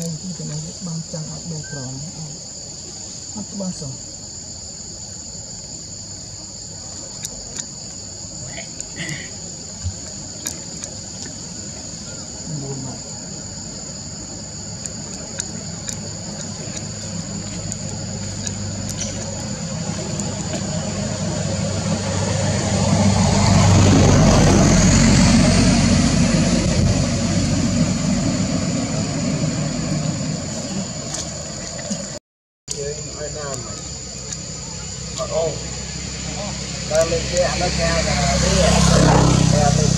នេះបានចាំអត់បេក្រមអត់ច្បាស់សោះមួយមក ô. Rồi mình kia ăn nó theo là cái